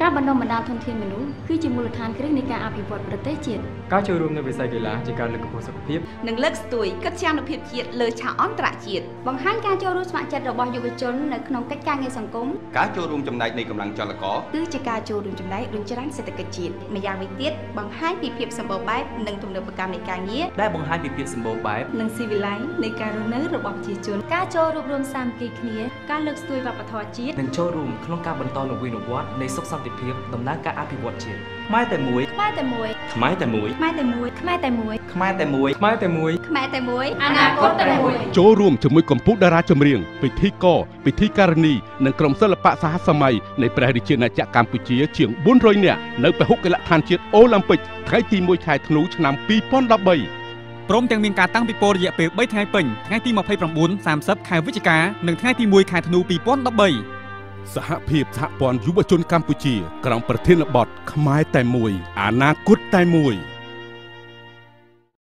ការបណ្ដុះបណ្ដាលធនធានមនុស្សគឺជាមូលដ្ឋានគ្រឹះនៃការអភិវឌ្ឍប្រទេសជាតិការចូលរួមនៅវិស័យកីឡាជាការលើកកម្ពស់សុខភាពនិងលើកស្ទួយកិត្យានុភាពជាតិលើឆាកអន្តរជាតិបង្ហាញការចូលរួមស្ម័គ្រចិត្តរបស់យុវជននៅក្នុងកិច្ចការងារសង្គមការចូលរួមចំណែកនៃកម្លាំងចលករគឺជាការចូលរួមចំណែករុញច្រានសេដ្ឋកិច្ចជាតិម្យ៉ាងវិញទៀតបង្ហាញពីភាពសម្បូរបែបនិងទំនើបកម្មនៃការងារដែលបង្ហាញពីភាពសម្បូរបែបនិងស៊ីវិល័យនៃការរស់នៅរបស់ប្រជាជនការចូលរួមរួមសាមគ្គីគ្នាការលើកស្ទួយវប្បធម៌ជាតិនិងចូលរួមក្នុងការបន្តនវានុវត្តន៍នៃសុខសន្តិភាពដំណើរការអភិវឌ្ឍជាតិខ្មែរតែមួយខ្មែរតែមួយខ្មែរតែមួយខ្មែរតែមួយខ្មែរតែមួយខ្មែរតែមួយខ្មែរតែមួយខ្មែរតែមួយអនាគតតែមួយចូលរួមជាមួយកម្ពុជាតារាចម្រៀងពិធីករពិធីការនីនិងក្រុមសិល្បៈសហសម័យនៃព្រះរាជាណាចក្រកម្ពុជាជាង400នាក់នៅពហុកីឡដ្ឋានជាតិអូឡ িম্প ិកថ្ងៃទី1ខែធ្នូឆ្នាំ2013ព្រមទាំងមានការតាំងពិព័រណ៍រយៈពេល3ថ្ងៃពេញថ្ងៃទី29 30ខែវិច្ឆិកានិងថ្ងៃទី1ខែធ្នូ2013 សហភាពសហព័ន្ធយុវជនកម្ពុជា ក្រោមប្រធានបទខ្មែរតែមួយ អនាគតតែមួយ